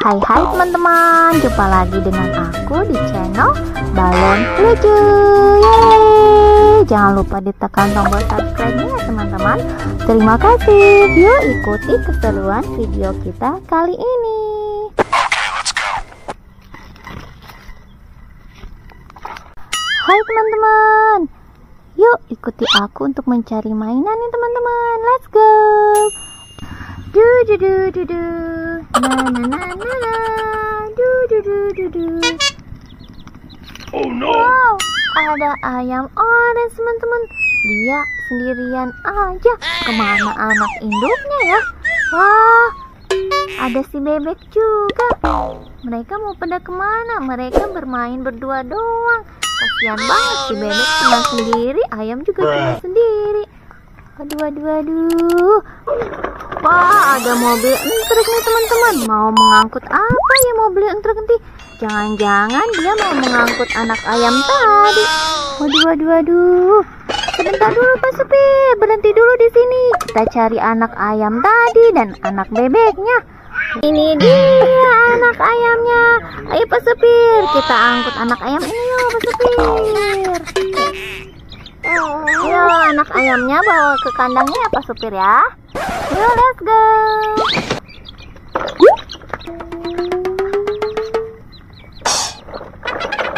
Hai hai teman-teman, jumpa lagi dengan aku di channel Balon Lucu! Jangan lupa ditekan tombol subscribe ya teman-teman. Terima kasih. Yuk ikuti keseruan video kita kali ini. Hai teman-teman. Yuk ikuti aku untuk mencari mainan nih teman-teman Du du du du Na na na na na Du du du du du Oh no! Wow ada ayam orange teman-teman. Dia sendirian aja. Ke mana anak induknya ya? Wah ada si bebek juga. Mereka mau pada ke mana? Mereka bermain berdua doang. Kasihan banget si bebek tinggal sendiri Ayam juga tinggal sendiri. Aduh aduh aduh Wah ada mobil truk nih teman-teman. Mau mengangkut apa ya mobil truk nanti? Jangan-jangan dia mau mengangkut anak ayam tadi. Waduh waduh waduh. Sebentar dulu Pak Supir Berhenti dulu di sini. Kita cari anak ayam tadi dan anak bebeknya. Ini dia anak ayamnya. Ayo Pak Supir, kita angkut anak ayam. Ini yuk Pak Supir. Ayo anak ayamnya bawa ke kandangnya ya Pak Supir ya. Yuk let's go.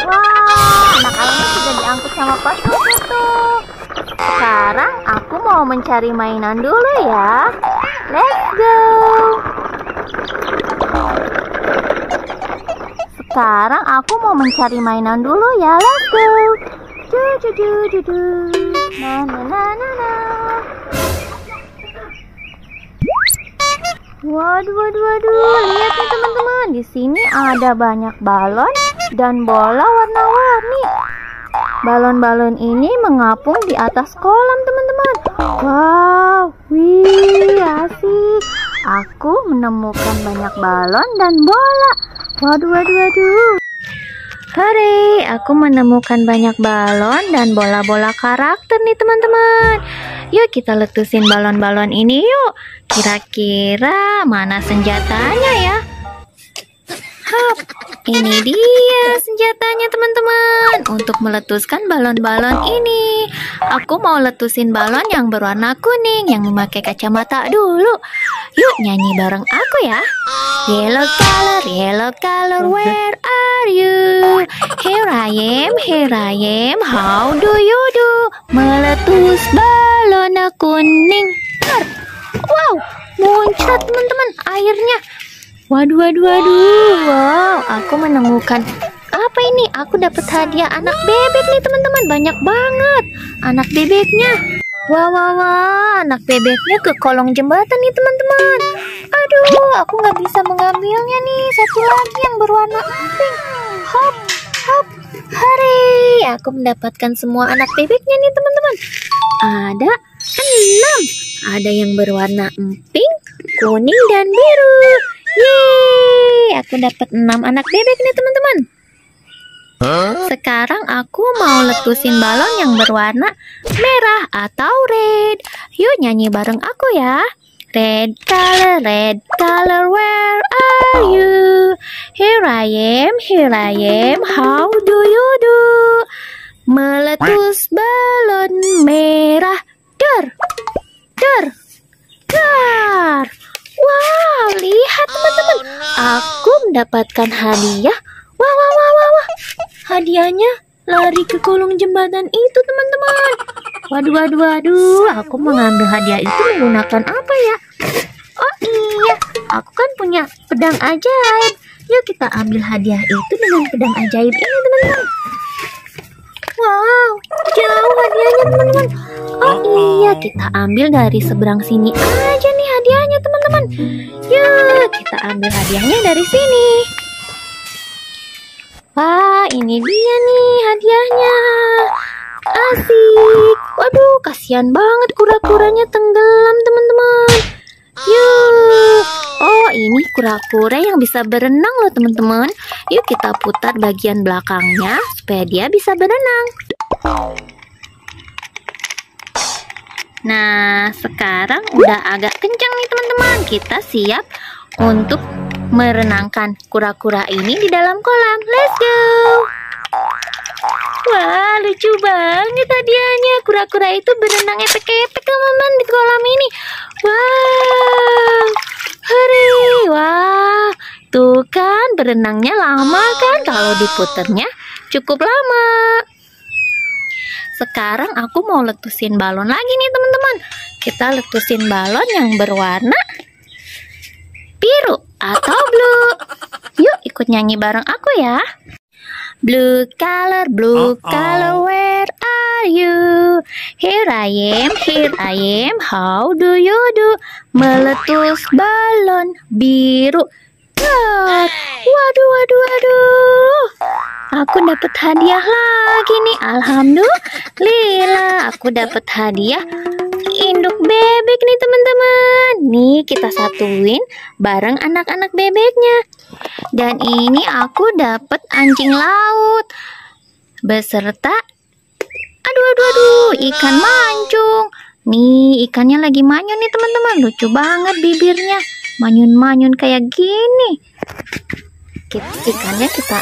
Wah, anak ayamnya sudah diangkut sama Pak Supir tuh. Sekarang aku mau mencari mainan dulu ya. Let's go. Sekarang aku mau mencari mainan dulu ya. Let's go. Na na na na na. Waduh, waduh, waduh, lihat nih teman-teman, di sini ada banyak balon dan bola warna-warni. Balon-balon ini mengapung di atas kolam, teman-teman. Wow, wih, asik. Aku menemukan banyak balon dan bola. Waduh, waduh, waduh. Hore, aku menemukan banyak balon dan bola-bola karakter nih teman-teman. Yuk kita letusin balon-balon ini yuk. Kira-kira mana senjatanya ya? Hap, ini dia senjatanya teman-teman Untuk meletuskan balon-balon ini Aku mau letusin balon yang berwarna kuning Yang memakai kacamata dulu Yuk nyanyi bareng aku ya Yellow color, yellow color, where are you? Here I am, here I am, how do you do? Meletus balon kuning. Wow, muncrat teman-teman airnya Waduh, waduh, waduh. Wow, aku menemukan apa ini? Aku dapat hadiah anak bebek nih, teman-teman. Banyak banget anak bebeknya. Wah, wah, wah. Anak bebeknya ke kolong jembatan nih, teman-teman. Aduh, aku nggak bisa mengambilnya nih. Satu lagi yang berwarna pink. Hop, hop. Hari, aku mendapatkan semua anak bebeknya nih, teman-teman. Ada enam. Ada yang berwarna pink, kuning, dan biru. Yeay, aku dapat 6 anak bebek nih teman-teman. Sekarang aku mau letusin balon yang berwarna merah atau red. Yuk nyanyi bareng aku ya. Red color, red color, where are you? Here I am, here I am, how do you do? Meletus balon merah, dar, dar, dar. Wow, lihat teman-teman. Aku mendapatkan hadiah. Wah, wah, wah, wah, wah. Hadiahnya lari ke kolong jembatan itu, teman-teman. Waduh, waduh, waduh. Aku mengambil hadiah itu menggunakan apa ya? Oh iya, aku kan punya pedang ajaib. Yuk kita ambil hadiah itu dengan pedang ajaib ini, teman-teman. Wow, jauh hadiahnya, teman-teman. Oh iya, kita ambil dari seberang sini aja nih hadiahnya, teman-teman. Yuk, kita ambil hadiahnya dari sini. Wah, ini dia nih hadiahnya. Asik. Waduh, kasihan banget kura-kuranya tenggelam, teman-teman. Yuk. Oh, ini kura-kura yang bisa berenang loh, teman-teman. Yuk kita putar bagian belakangnya supaya dia bisa berenang. Nah, sekarang udah agak kencang nih teman-teman. Kita siap untuk merenangkan kura-kura ini di dalam kolam. Let's go! Wah, lucu banget hadiahnya. Kura-kura itu berenang epek-epek teman-teman di kolam ini. Wow, hari, wah, tuh kan berenangnya lama kan? Kalau diputernya cukup lama. Sekarang aku mau letusin balon lagi nih teman-teman. Kita letusin balon yang berwarna biru atau blue. Yuk ikut nyanyi bareng aku ya. Blue color, blue Uh-oh. color, where are you? Here I am, here I am, how do you do? Meletus balon biru. Waduh, waduh, waduh. Aku dapat hadiah lagi nih. Alhamdulillah, aku dapat hadiah induk bebek nih teman-teman. Nih kita satuin bareng anak-anak bebeknya. Dan ini aku dapat anjing laut beserta aduh aduh aduh ikan mancung. Nih ikannya lagi manyun nih teman-teman. Lucu banget bibirnya. Manyun-manyun kayak gini. Ikannya kita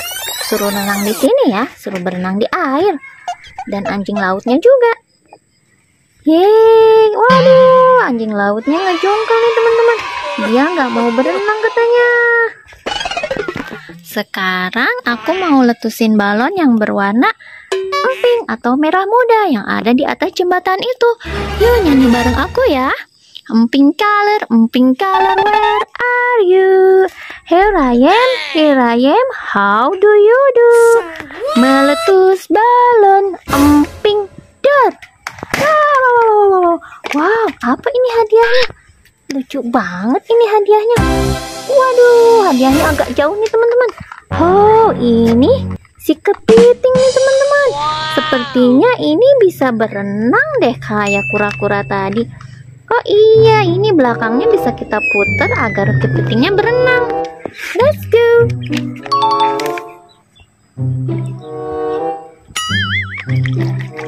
suruh renang di sini ya, suruh berenang di air. Dan anjing lautnya juga. Yeay, waduh, anjing lautnya ngejongkal nih teman-teman. Dia nggak mau berenang katanya. Sekarang aku mau letusin balon yang berwarna emping atau merah muda yang ada di atas jembatan itu. Yuk nyanyi bareng aku ya. Emping color, emping color, where are you? Here I am, here I am, how do you do? Meletus balon, Lucu banget ini hadiahnya. Waduh, hadiahnya agak jauh nih teman-teman. Oh, ini si kepiting nih teman-teman. Sepertinya ini bisa berenang deh kayak kura-kura tadi. Oh iya, ini belakangnya bisa kita putar agar kepitingnya berenang. Let's go.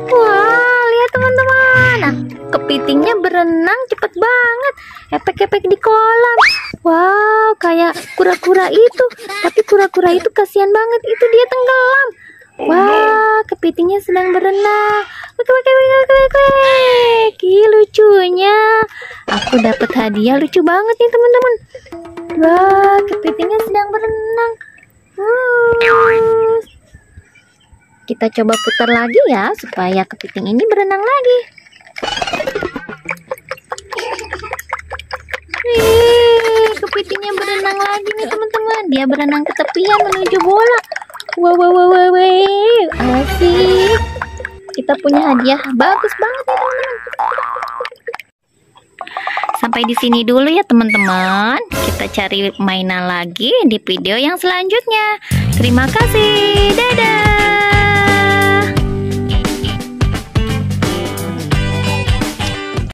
Wah, lihat teman-teman. Nah, kepitingnya berenang cepet banget. Epek-epek di kolam. Wow, kayak kura-kura itu. Tapi kura-kura itu kasihan banget. Itu dia tenggelam. Oh. Wah, kepitingnya sedang berenang. Ih, lucunya. Aku dapat hadiah lucu banget nih, teman-teman. Wah, kepitingnya sedang berenang. Wuh. Kita coba putar lagi ya, supaya kepiting ini berenang lagi. Dia berenang ke tepian menuju bola. Wow, wow, wow, wow, wow. Asik. Kita punya hadiah bagus banget ya teman-teman. Sampai di sini dulu ya teman-teman. Kita cari mainan lagi di video yang selanjutnya. Terima kasih. Dah.